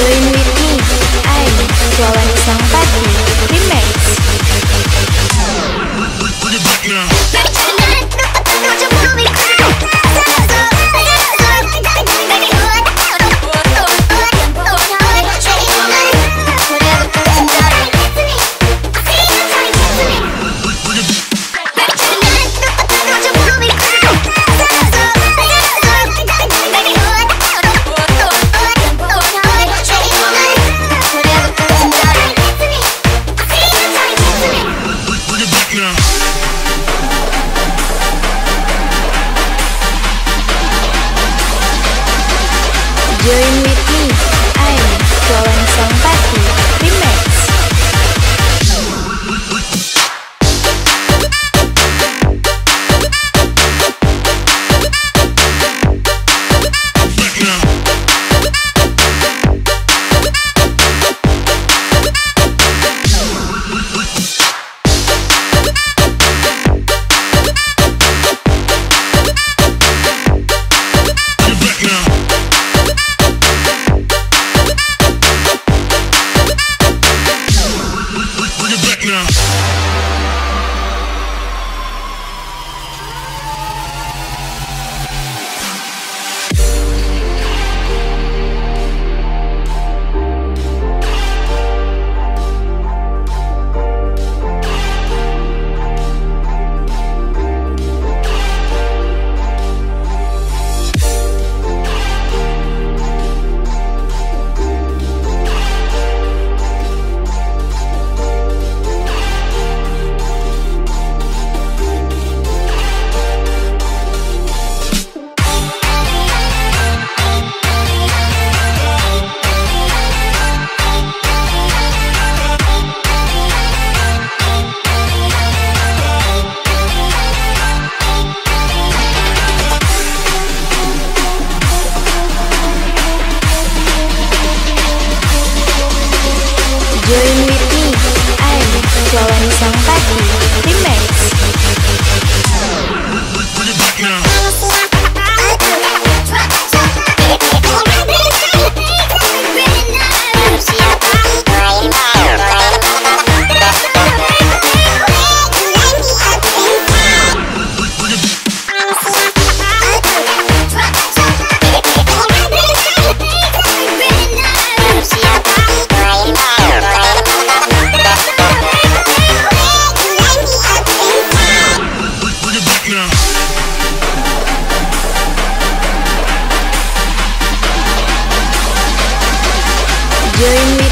Join Join with